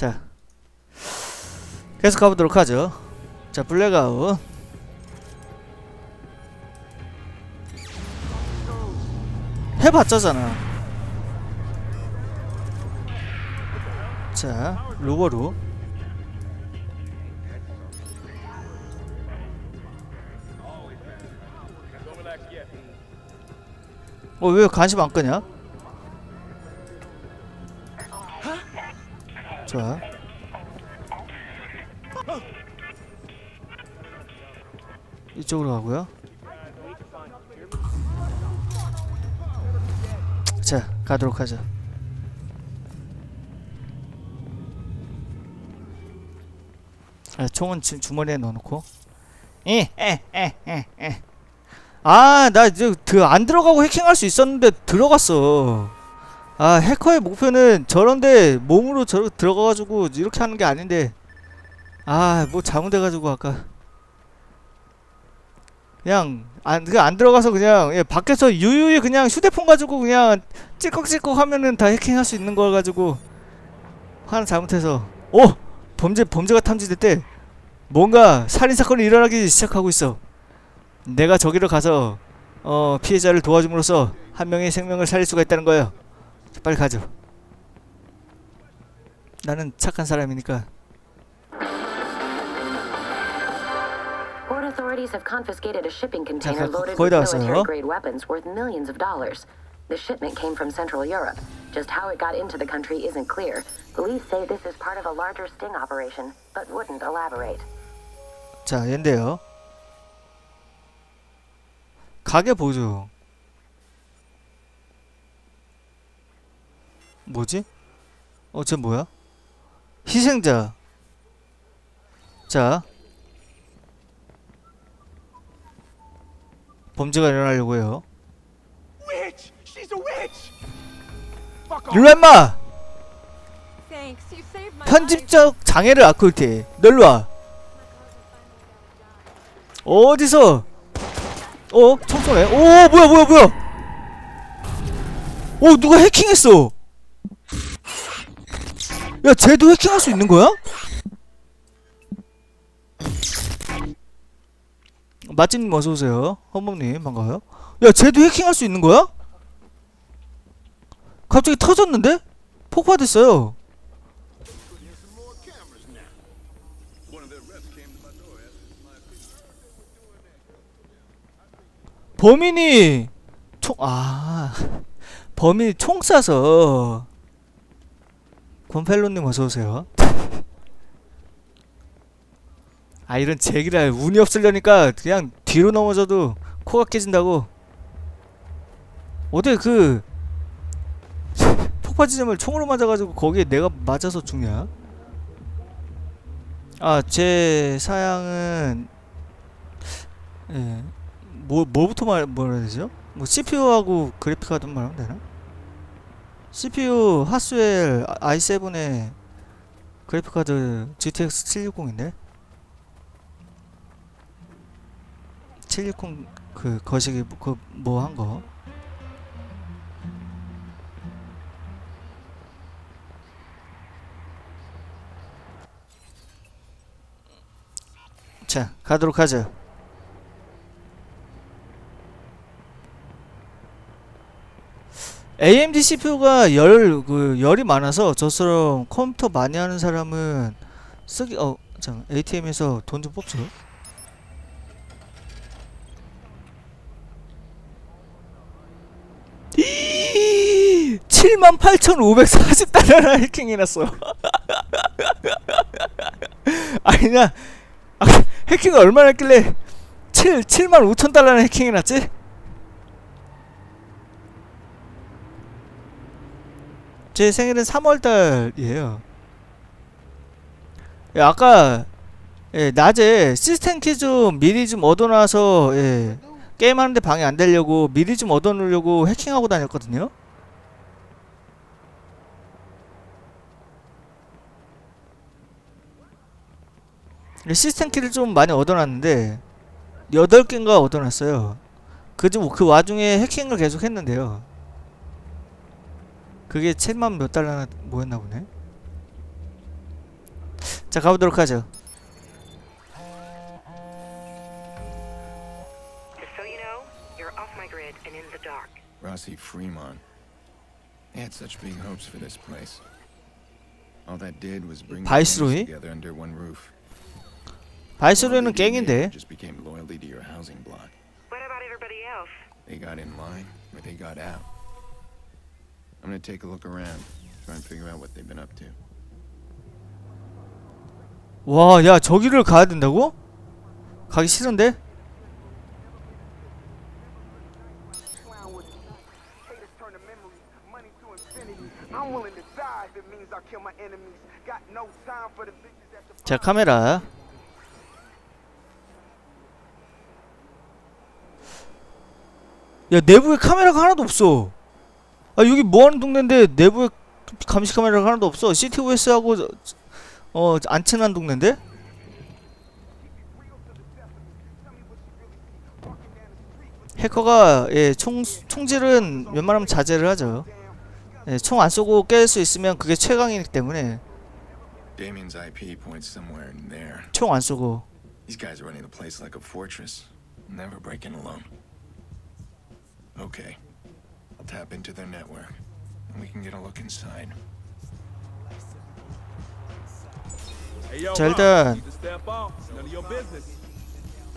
자 계속 가보도록 하죠. 자 블랙아웃. 해봤자잖아. 자 로버로 어왜 관심 안 끄냐? 자. 이쪽으로 가고요. 자 가도록 하죠. 아, 총은 지금 주머니에 넣어놓고. 에 에 에 에 에 아나 이제 그안 들어가고 해킹할 수 있었는데 들어갔어 아 해커의 목표는 저런데 몸으로 저 들어가가지고 이렇게 하는 게 아닌데. 아 뭐 잘못돼가지고 아까. 그냥 안, 그안 들어가서 그냥 예, 밖에서 유유히 그냥 휴대폰 가지고 그냥 찔꺽찔꺽 하면은 다 해킹할 수 있는 걸 가지고 하나 잘못해서. 오! 범죄 범죄가 탐지됐대 뭔가 살인 사건이 일어나기 시작하고 있어. 내가 저기로 가서 어 피해자를 도와줌으로써 한 명의 생명을 살릴 수가 있다는 거예요 빨리 가죠 나는 착한 사람이니까 authorities have confiscated a shipping container 거- loaded with military-grade weapons worth millions of dollars. The shipment came from Central Europe. Just how it got into the country isn't clear. Police say this is part of a larger sting operation, but wouldn't elaborate. 자, 얘인데요. 가게 보죠. 뭐지? 어, 쟤 뭐야? 희생자. 자. 범죄가 일어나려고 해요. Witch! She's a witch! Fuck off! 일로 와, 임마! Thanks, you saved my life. 편집적 장애를 앓고 있대. 널로 와. 어디서? 어? 총 쏘네. 오, 뭐야, 뭐야, 뭐야? 오, 누가 해킹했어? 야, 쟤도 해킹할 수 있는 거야? 맛집님 어서 오세요. 허mom님 반가워요. 야, 쟤도 해킹할 수 있는 거야? 갑자기 터졌는데? 폭파됐어요. 범인이 총, 아, 범인이 총 쏴서 권펠로님 어서오세요. 아, 이런 제기랄 운이 없으려니까 그냥 뒤로 넘어져도 코가 깨진다고. 어디 그, 폭파 지점을 총으로 맞아가지고 거기에 내가 맞아서 죽냐? 아, 제 사양은, 예. 뭐 뭐부터 말 뭐라 해야 되죠? 뭐 CPU하고 그래픽 카드 말하면 되나? CPU 하스웰 i7의 그래픽 카드 GTX 760인데 760 그 거시기 그 뭐 한 거. 자, 가도록 하죠. AMD CPU가 열, 그, 열이 많아서 저처럼 컴퓨터 많이 하는 사람은 쓰기, 어, 잠깐, ATM에서 돈 좀 뽑죠. 이 78,540달러나 해킹해놨어. 아니냐, 아, 해킹을 얼마나 했길래 7, 7만 5천 달러나 해킹해놨지? 제 생일은 3월달이에요. 예, 아까 예, 낮에 시스템 키 좀 미리 좀 얻어놔서 예, 게임하는데 방해 안 되려고 미리 좀 얻어놓으려고 해킹하고 다녔거든요. 예, 시스템 키를 좀 많이 얻어놨는데 8개인가 얻어놨어요. 그중 그 와중에 해킹을 계속 했는데요. 그게 7만 몇 달러나 모였나 보네. 자 가보도록 하죠. Rossi Fremont. They had such big hopes for this place. All that did was bring 바이스로이? together under one roof. 바이스로이는 갱인데 just became loyalty to your housing block. What about everybody else? They got in line, or they got out. I'm gonna take a look around, try and figure out what they've been up to. 와 야 저기를 가야 된다고? 가기 싫은데? 자 카메라 야 내부에 카메라가 하나도 없어 아 여기 뭐하는 동네인데 내부에 감시 카메라가 하나도 없어 CTOS하고 어 안 친한 동네인데? 해커가 예, 총 총질은 웬만하면 자제를 하죠. 예, 총 안 쏘고 깰 수 있으면 그게 최강이기 때문에. 총 안 쏘고 These guys are running the place like a fortress, never breaking alone. Okay, tap into their network, and we can get a look inside. 자 일단.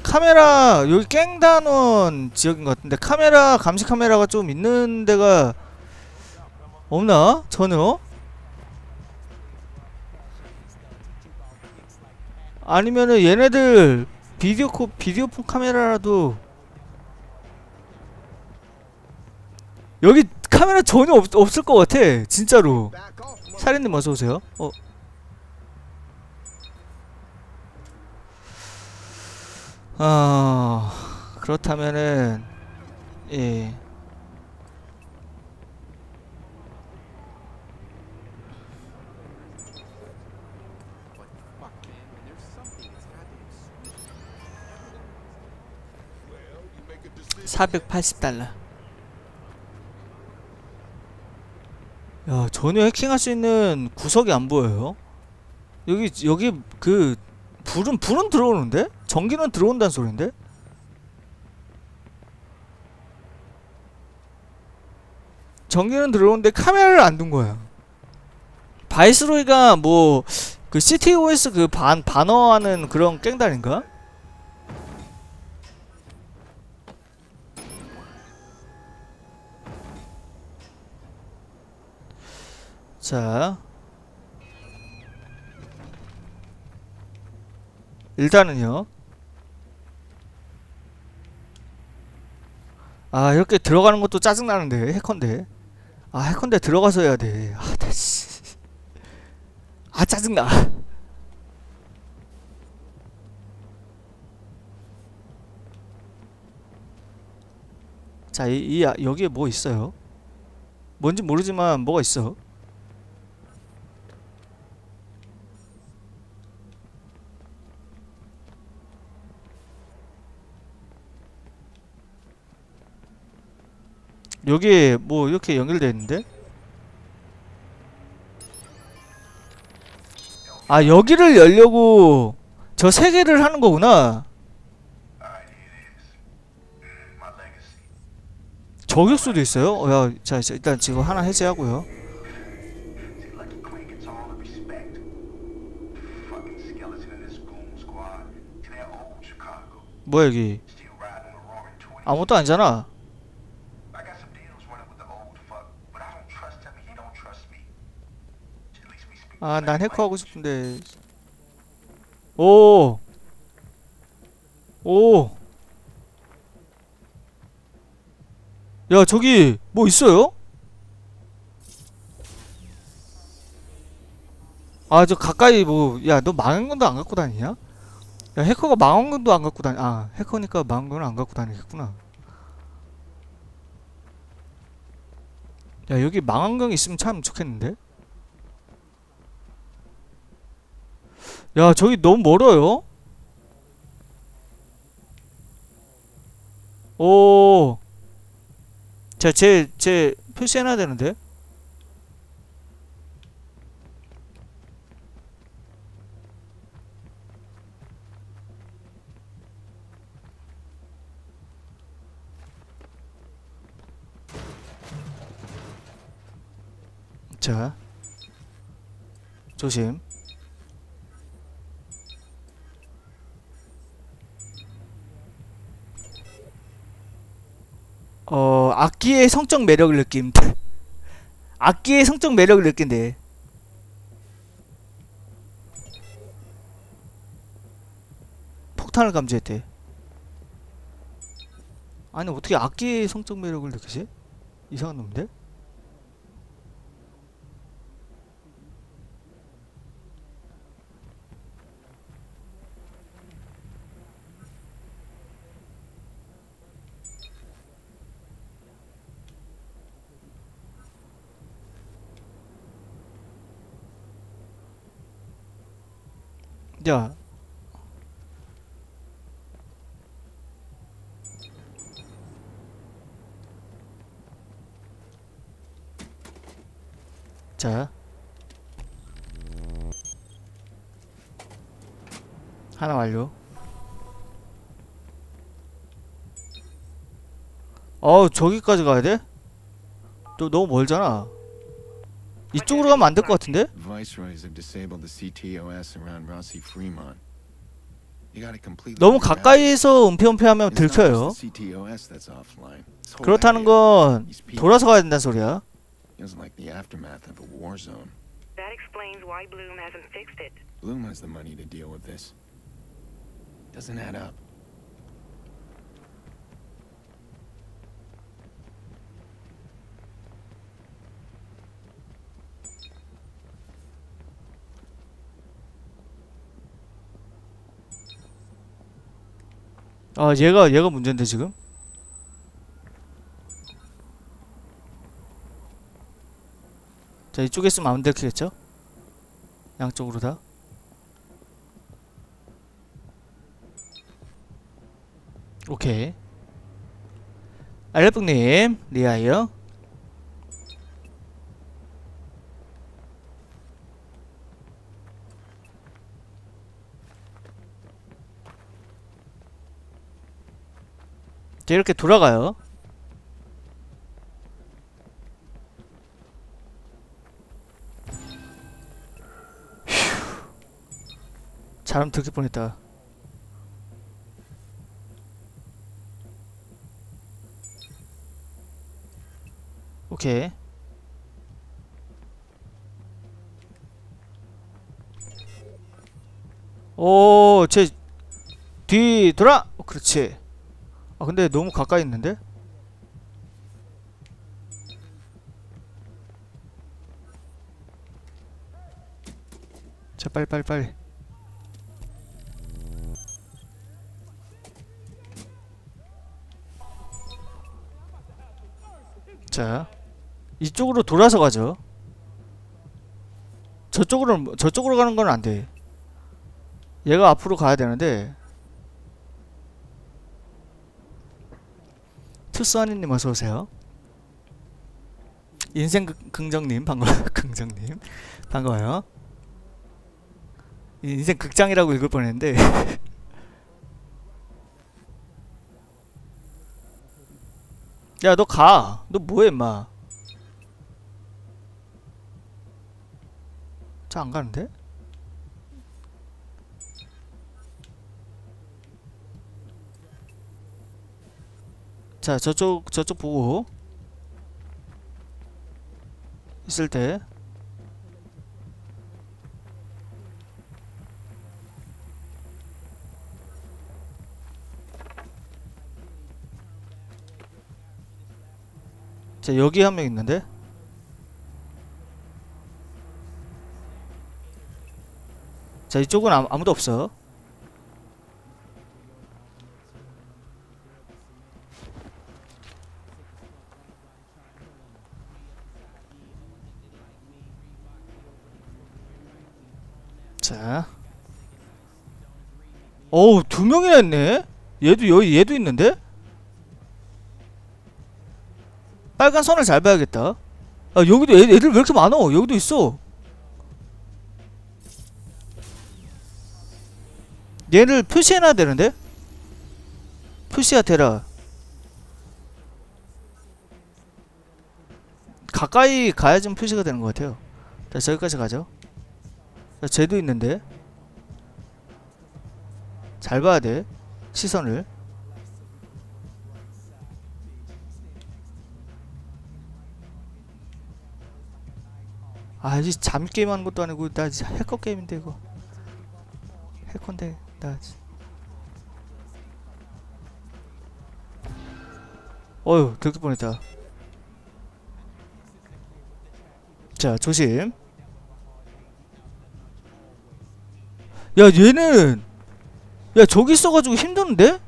카메라 여기 깽단원 지역인 것 같은데 카메라 감시 카메라가 좀 있는 데가 없나 전혀 아니면은 얘네들 비디오 코 비디오폰 카메라라도 여기 카메라 전혀 없, 없을 것 같아 진짜로. 사린님 어서 오세요. 어. 아 그렇다면은 예. (480달러) 야 전혀 해킹할 수 있는 구석이 안 보여요. 여기 여기 그 불은 불은 들어오는데? 전기는 들어온다는 소린데? 전기는 들어오는데 카메라를 안 둔 거야. 바이스로이가 뭐 그 CTOS 그 반 반어하는 그런 깽단인가? 자. 일단은요. 아 이렇게 들어가는 것도 짜증나는데 해컨대. 아 해컨대 들어가서 해야 돼아 다시 아 짜증나. 자, 이, 이 아- 여기에 뭐 있어요? 뭔지 모르지만 뭐가 있어. 여기에 뭐 이렇게 연결되어 있는데? 아 여기를 열려고 저 세 개를 하는 거구나. 저격수도 있어요? 어, 야, 자, 자, 일단 지금 하나 해제하고요. 뭐야 여기? Still riding on the roaring 20. 아무것도 아니잖아. I got some deals running with the old fuck, but I don't trust him and he don't trust me. At least we speak 아, 난 해커하고. 싶은데. 오. 오. 야, 저기 뭐 있어요? 아, 저 가까이 뭐, 야, 너 망원경도 안 갖고 다니냐? 야, 해커가 망원경도 안 갖고 다니, 아, 해커니까 망원경을 안 갖고 다니겠구나. 야, 여기 망원경 있으면 참 좋겠는데? 야 저기 너무 멀어요? 오. 자, 제, 제 표시해놔야 되는데. 자. 조심. 어 악기의 성적 매력을 느낌 악기의 성적 매력을 느낀대 폭탄을 감지했대 아니 어떻게 악기의 성적 매력을 느끼지? 이상한 놈인데? 야. 자. 하나 완료. 어 저기까지 가야 돼? 또 너무 멀잖아 이쪽으로 가면 안 될 것 같은데? Viceroys have disabled the CTOS around Rossi Fremont. You gotta completely 너무 가까이서 은폐은폐하면 들켜요 그렇다는 건 돌아서 가야 된다는 소리야. Bloom has the money to deal with this. Doesn't add up. 아 얘가 얘가 문제인데 지금? 자 이쪽에 있으면 안 들키겠죠? 양쪽으로 다? 오케이. 알레프님 리아이요 이렇게 돌아가요. 잘하면 들킬 뻔했다. 오케이. 오제 뒤 돌아! 어, 그렇지 아 근데 너무 가까이 있는데? 자 빨리 빨리 빨리. 자 이쪽으로 돌아서 가죠. 저쪽으로 저쪽으로 가는 건 안돼. 얘가 앞으로 가야 되는데 투스하니님 어서 오세요 인생 긍- 긍정님 반가워요 긍정님 반가워요 인생 극장이라고 읽을 뻔했는데 야 너 가. 너 뭐해 임마. 자 안 가는데? 자 저쪽 저쪽 보고 있을 때. 자 여기 한 명 있는데? 자 이쪽은 아무, 아무도 없어 자 어우 두 명이나 있네 얘도 여기 얘도 있는데 빨간 선을 잘 봐야겠다. 아 여기도 애, 애들 왜 이렇게 많어? 여기도 있어. 얘를 표시해놔야 되는데? 표시가 되라. 가까이 가야 좀 표시가 되는 것 같아요 자 저기까지 가죠 자 쟤도 있는데? 잘 봐야 돼 시선을. 아 이제 잠 게임 하는 것도 아니고 나 진짜 해커 게임인데 이거. 해커인데 나 진- 어휴 들킬 뻔했다. 자 조심 야 얘는 야 저기 있어가지고 힘드는데?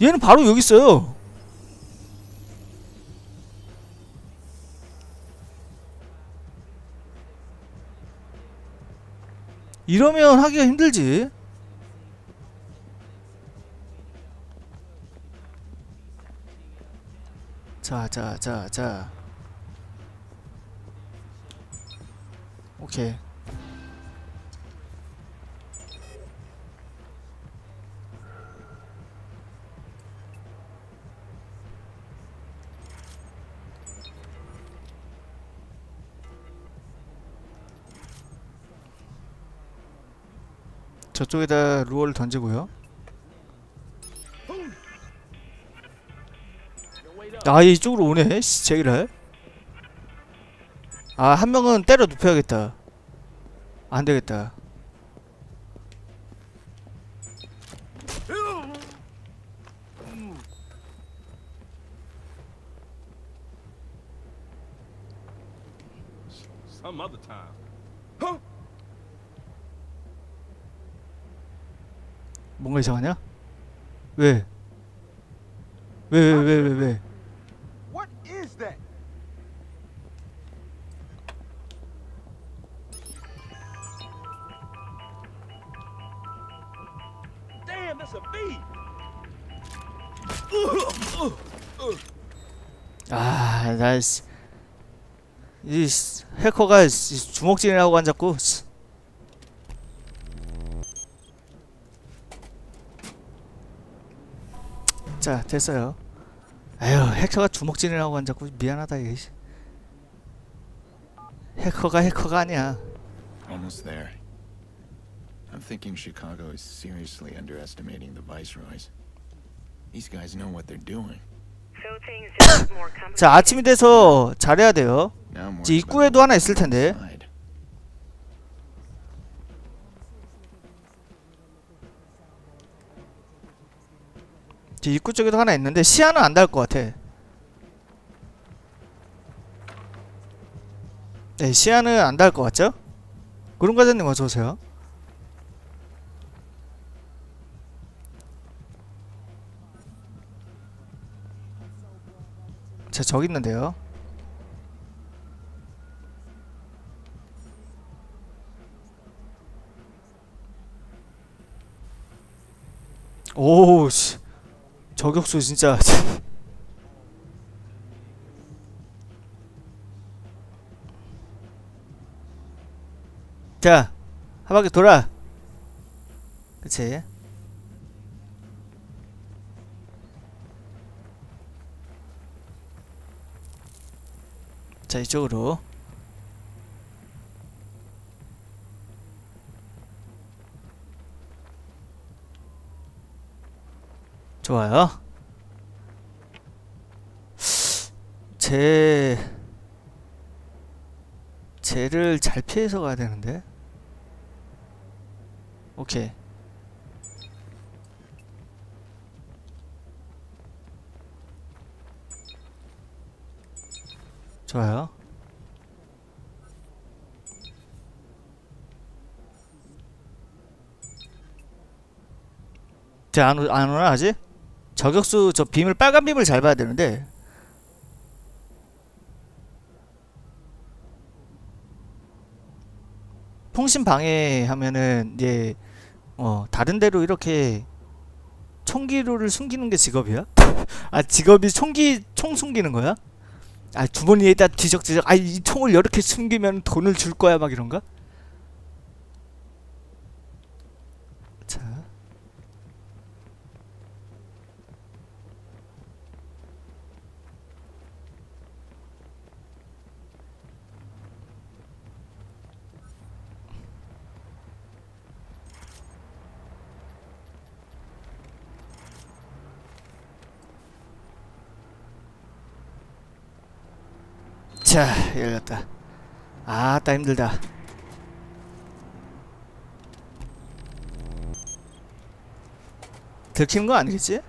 얘는 바로 여기 있어요 이러면 하기가 힘들지 자, 자, 자, 자. 오케이. 저쪽에다 루어를 던지고요. 아 이쪽으로 오네 씨 제기랄 아 한 명은 때려 눕혀야겠다 안 되겠다 Some other time. 뭔가 이상하냐? 왜? 왜 왜 왜 왜 왜? What 아, 나 씨. 이 씨, 해커가 씨, 주먹질이라고 앉았고. 씨. 자, 됐어요. 에휴, 해커가 주먹질이라고 앉았고 미안하다 이게. 씨. 해커가 해커가 아니야. Almost there. I'm thinking Chicago is seriously underestimating the viceroys. These guys know what they're doing. So things are more complicated. 자, 아침이 돼서 잘해야 돼요. Now I'm 이제 입구에도 하나 있을 텐데. side. 제 입구 쪽에도 하나 있는데 시야는 안 닿을 것 같아. 네, 시야는 안 닿을 것 같죠? 구름 과장님 어서 오세요. 자, 저기 있는데요. 오, 씨. 저격수 진짜 자, 한 바퀴 돌아. 그치? 자, 이쪽으로. 좋아요. 쟤 쟤를 잘 피해서 가야 되는데. 오케이. 좋아요. 쟤안 오- 안 오나 아직? 저격수 저 빔을 빨간 빔을 잘 봐야 되는데 통신 방해하면은 이제 어 다른 데로 이렇게 총기로를 숨기는 게 직업이야? 아 직업이 총기 총 숨기는 거야? 아 주머니에다 뒤적뒤적 아 이 총을 이렇게 숨기면 돈을 줄 거야 막 이런가? 자 자 열렸다 아따 힘들다 들키는 거 아니겠지?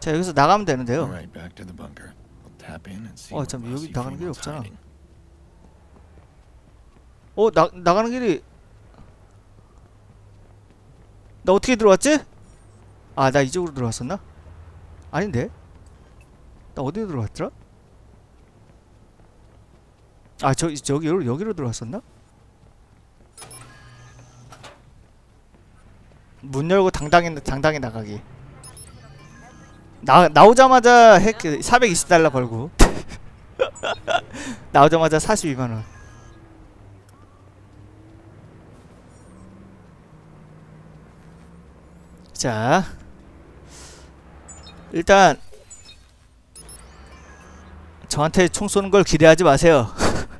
자 여기서 나가면 되는데요 어, what 잠 Rossi 여기 나가는 길이 없잖아. 어, 나, 나가는 길이 나 어떻게 들어왔지? 아, 나 이쪽으로 들어왔었나? 아닌데? 나 어디로 들어왔더라? 아, 저, 저기로, 여기로 들어왔었나? 문 열고 당당히, 당당히 나가기. 나, 나오자마자 핵, 420달러 벌고. 나오자마자 42만원. 자 일단 저한테 총 쏘는 걸 기대하지 마세요.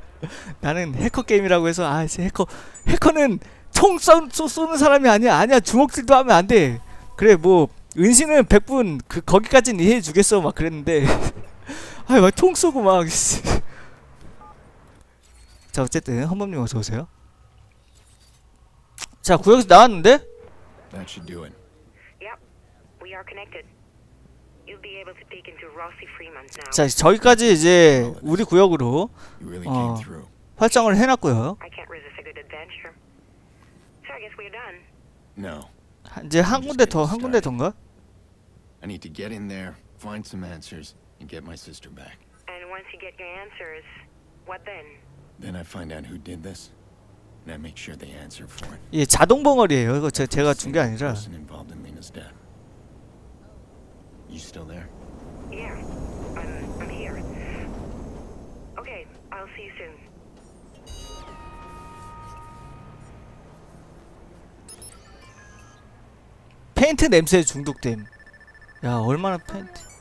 나는 해커 게임이라고 해서 아 해커 해커는 총 쏘, 쏘, 쏘 는 사람이 아니야. 아니야. 주먹질도 하면 안 돼. 그래 뭐 은신은 100분 그 거기까진 이해해 주겠어. 막 그랬는데. 아막총 쏘고 막 자 어쨌든 헌범님 어서 오세요. 자 구역에서 나왔는데? That should do it. Yep, we are connected. 자 저기까지 이제 우리 구역으로 어. 설정을 해놨고요. 이제 한 군데 더, 한 군데 더인가? I need to get in there, find some answers, and get my sister back. And once you get your answers, what then? Then I find out who did this, and I make sure they answer for it. 예, 자동 벙어리예요. 이거 제, 제가 준 게 아니라. You still there? Yeah, I'm, I'm here. Okay, I'll see you soon. 페인트 냄새에 중독됨. 야, 얼마나 페인트.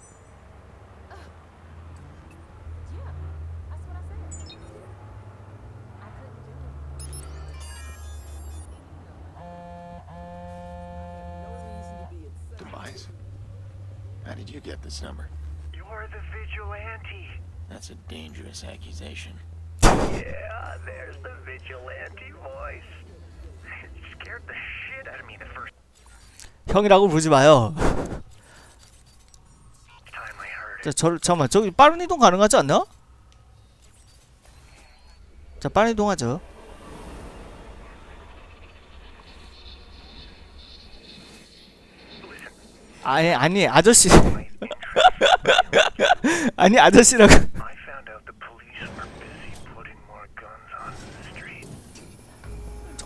You get this number? You're the vigilante. That's a dangerous accusation. Yeah, there's the vigilante voice. It scared the shit out of me the first 형이라고 부르지 마요. 자, 저, 잠깐만. 저기 빠른 이동 가능하지 않나? 자, 빠른 이동하죠. 아니, 아니, 아저씨. 아니, 아저씨라고. Street.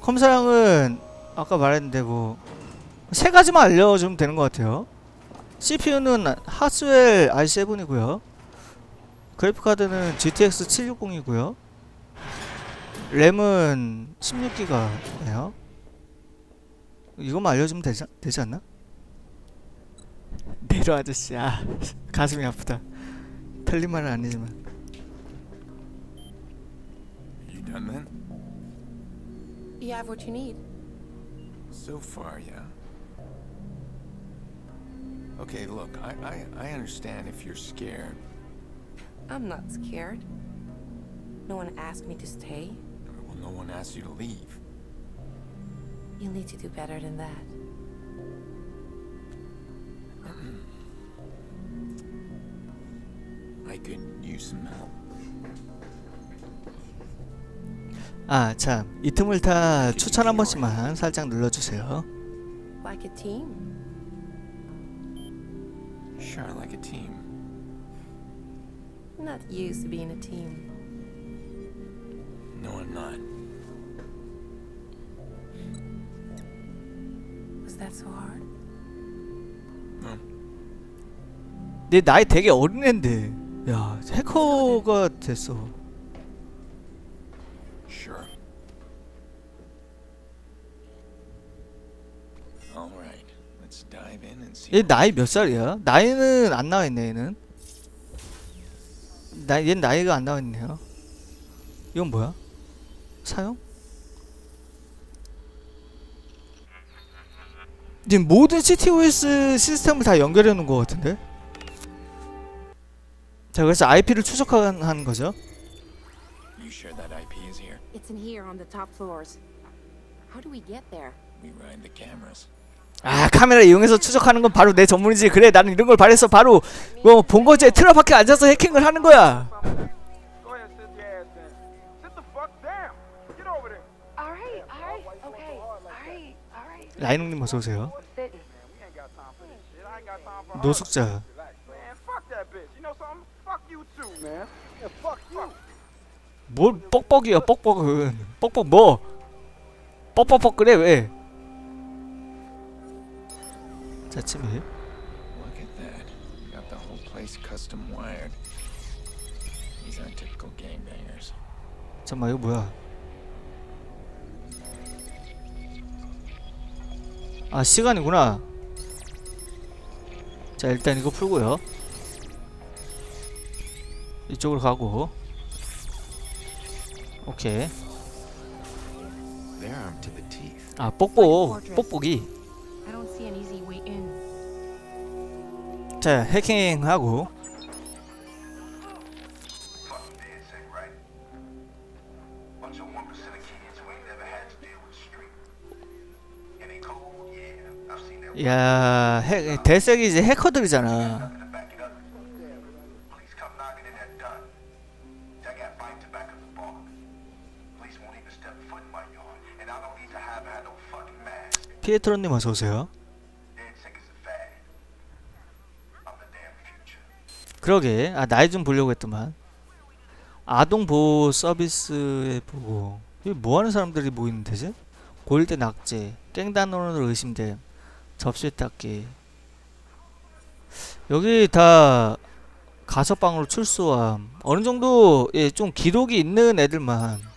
컴사양은 아까 말했는데 뭐 세 가지만 알려주면 되는 것 같아요. CPU는 하스웰 i7이고요. 그래픽 카드는 GTX 760이고요. 램은 16기가예요. 이것만 알려주면 되지, 되지 않나? 내려 아저씨 아 가슴이 아프다. 틀린 말은 아니지만 You done then? You have what you need. So far, yeah. Okay, look, I, I, I understand if you're scared. I'm not scared. No one asked me to stay. Well, no one asked you to leave. You'll need to do better than that. 아 참 이 틈을 타 추천 한 번씩만 살짝 눌러 주세요. Like a team. Sure, like a team. Not used to being a team. No, I'm not. Was that so hard? No. 내 나이 되게 어린 앤데 야 해커가 됐어. Sure. All right, let's dive in and see. 얘 나이 몇 살이야? 나이는 안 나와 있네 얘는. 나 얘 나이가 안 나와 있네요. 이건 뭐야? 사용? 지금 모든 CTOS 시스템을 다 연결해 놓은 것 같은데? 자 그래서 IP를 추적하는 거죠. You sure that IP is here? It's in here on the top floors. How do we get there? We ride the cameras. 아 카메라 이용해서 추적하는 건 바로 내 전문이지. 그래 나는 이런 걸 바래서 바로 뭐 본거지에 트럭 밖에 앉아서 해킹을 하는 거야. 라이농님 어서 오세요. Sitting. We ain't 뭘 뻑뻑이야 뻑뻑은. 뻑뻑 뭐? 뻑뻑뻑 그래 왜? 자 침이. Look at that. Got the whole place custom wired. These aren't typical gangbangers. 잠깐만 이거 뭐야? 아 시간이구나. 자 일단 이거 풀고요. 이쪽으로 가고. 오케이. 아 뽁뽁 뽁뽁이. 자 해킹하고. Fucking dead sick, right? Bunch of 1% of kids who ain't never had to deal with the street. And they cold? Yeah, I've seen that. 야 해, 대색이 이제 해커들이잖아. 피에트로님 어서 오세요. 그러게. 아 나이 좀 보려고 했더만. 아동 보호 서비스에 보고. 이게 뭐 하는 사람들이 모이는 데지? 고일대 낙제 깽단으로 의심됨 접시 닦기. 여기 다 가석방으로 출소함. 어느 정도 예, 좀 기록이 있는 애들만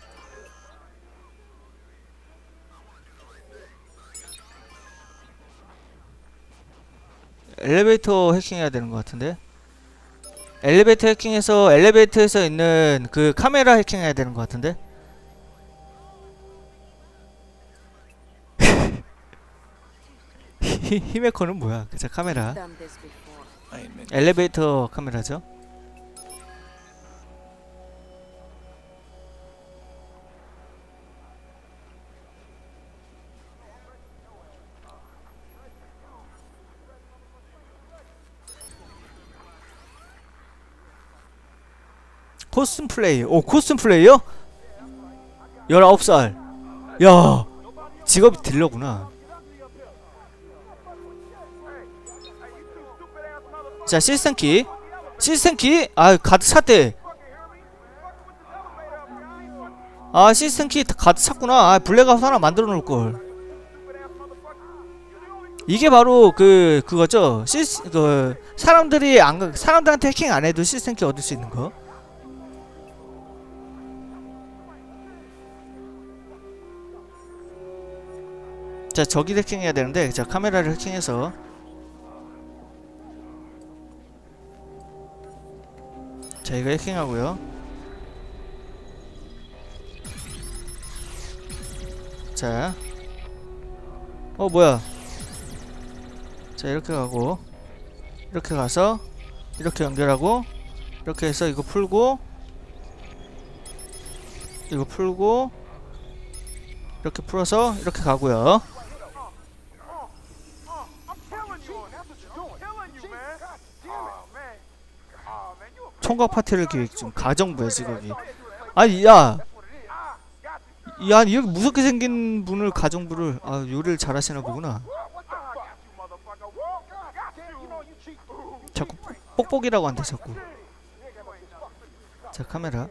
엘리베이터 해킹해야 되는 것 같은데? 엘리베이터 해킹해서 엘리베이터에서 있는 그 카메라 해킹해야 되는 것 같은데? 히- 히메커는 뭐야? 그저 카메라. 엘리베이터 카메라죠 코스튬 플레이. 오 코스튬 플레이요? 19살. 야 직업이 딜러구나. 자 시스템 키. 시스템 키 아 가득 찼대. 아 시스템 키 가득 찼구나. 아 블랙아웃 하나 만들어 놓을걸. 이게 바로 그 그거죠? 시스 그 사람들이 안 가- 사람들한테 해킹 안 해도 시스템 키 얻을 수 있는 거 자 저기 해킹해야 되는데 자 카메라를 해킹해서. 자 이거 해킹하고요. 자. 어 뭐야? 자 이렇게 가고. 이렇게 가서 이렇게 연결하고 이렇게 해서 이거 풀고 이거 풀고 이렇게 풀어서 이렇게 가고요 I'm killing you. That's what you're doing. Killing you, man. God damn it, man. Oh, man, you a 총각 파티를 기획 중 가정부야 직업이 아니 야 야, 여기 무섭게 생긴 분을 가정부를 아 요리를 잘하시나 보구나. 자꾸 뽁뽁이라고 한대 자꾸. 자 카메라.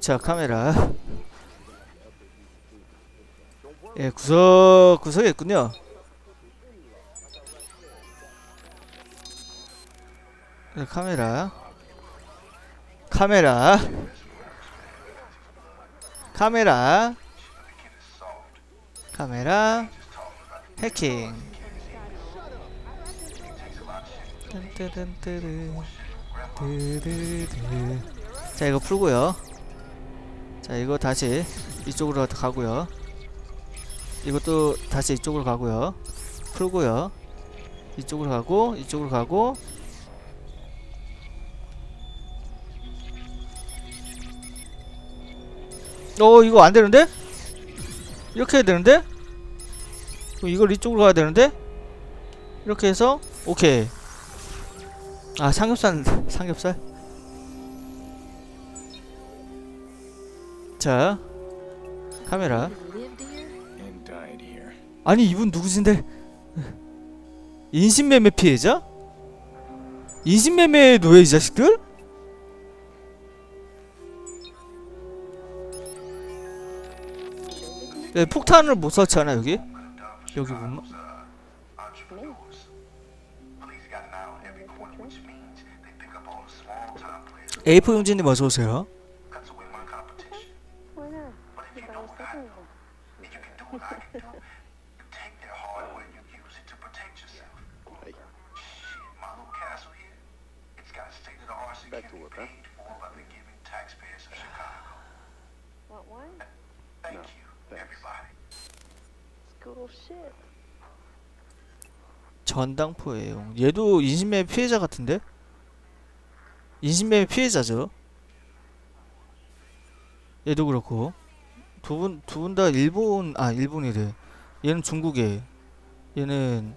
자 카메라. 예 구석 구석에 있군요. 네, 카메라. 카메라. 카메라. 카메라. 해킹. 뜬뜨뜬뜨르. 자 이거 풀고요 자 이거 다시 이쪽으로 가고요 이것도 다시 이쪽으로 가고요 풀고요 이쪽으로 가고 이쪽으로 가고 어 이거 안되는데? 이렇게 해야 되는데? 이걸 이쪽으로 가야 되는데? 이렇게 해서 오케이 아 삼겹살 삼겹살 자 카메라. 아니 이분 누구신데 인신매매 피해자? 인신매매 노예 이 자식들? 네, 폭탄을 못 설치하나 여기? 여기 보면 A4 용진님 어서 오세요. 전당포예요. 얘도 인신매매 피해자 같은데? 인신매매 피해자죠. 얘도 그렇고 두 분 두 분 다 일본 아 일본이래. 얘는 중국에 얘는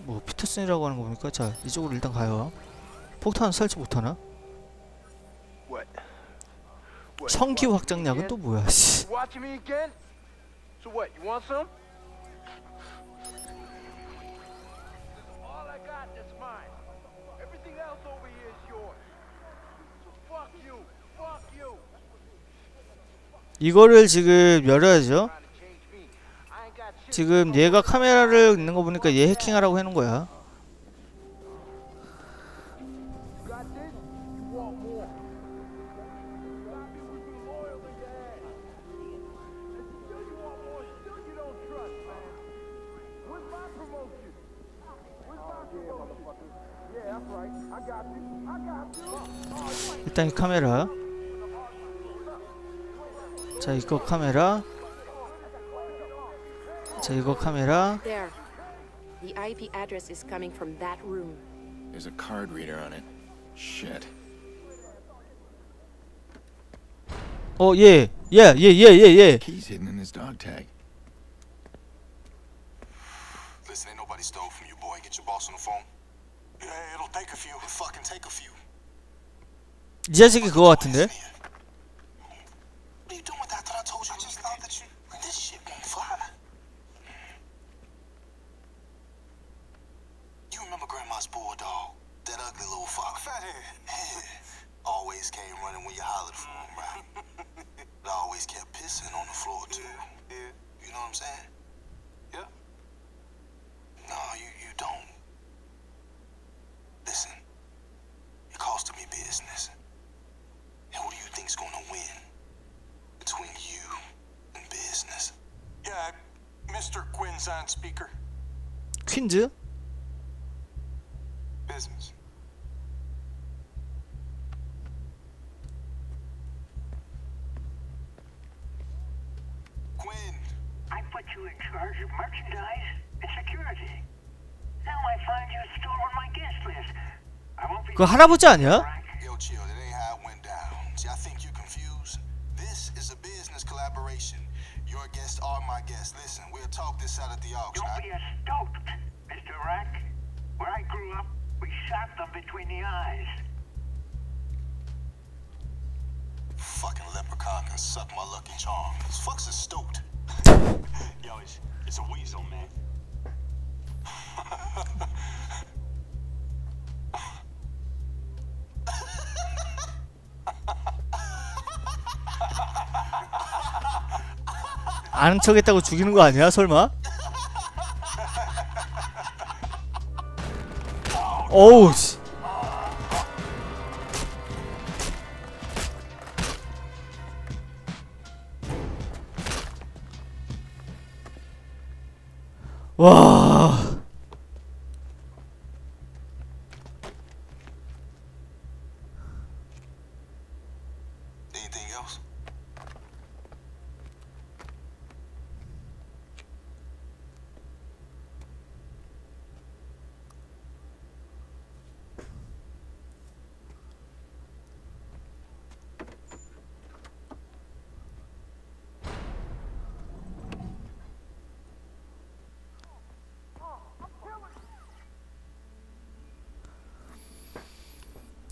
뭐 피터슨이라고 하는 겁니까? 자 이쪽으로 일단 가요. 폭탄 설치 못하나? 청기 확장약은 또 뭐야? 씨. 이거를 지금 열어야죠. 지금 얘가 카메라를 있는 거 보니까 얘 해킹하라고 해놓은 거야. 일단 이 카메라. 자 이거 카메라. 자 이거 카메라. There. The IP address is coming from that room. There's a card reader on it. Shit. 어 예. 예, 예, 예, 예, 예. Key's hidden in his dog tag. Listen, ain't nobody stole from you, boy. Get your boss on the phone. Yeah, it'll take a few. It'll fucking take a few. 이 자식이 그거 같은데? Fox. Fathead. always came running when you hollered for him, right? but always kept pissing on the floor too. Yeah. You know what I'm saying? Yeah. No, you you don't. Listen. It costed me business. And who do you think's gonna win? Between you and business. Yeah, Mr. Quinn's on speaker. 퀸즈? Can suck my lucky charm. This fuck's a stoked. Yo, it's, it's a weasel, man. 아는 척했다고 죽이는 거 아니야? 설마? 어우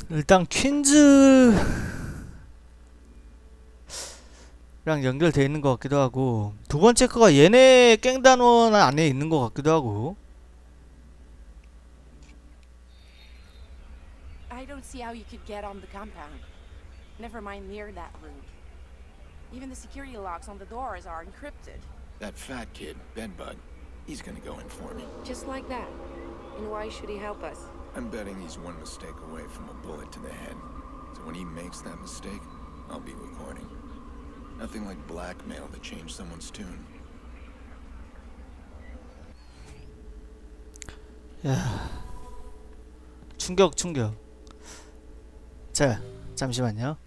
일단 퀸즈랑 연결돼 있는 것 같기도 하고 두 번째 거가 얘네 깽단원 안에 있는 것 같기도 하고 I don't see how you could get on the compound. Never mind near that room. Even the security locks on the doors are encrypted. That fat kid, Bedbug, he's gonna go in for me. Just like that. And why should he help us? I'm betting he's one mistake away from a bullet to the head. So when he makes that mistake, I'll be recording. Nothing like blackmail to change someone's tune. 야 충격 충격 자 잠시만요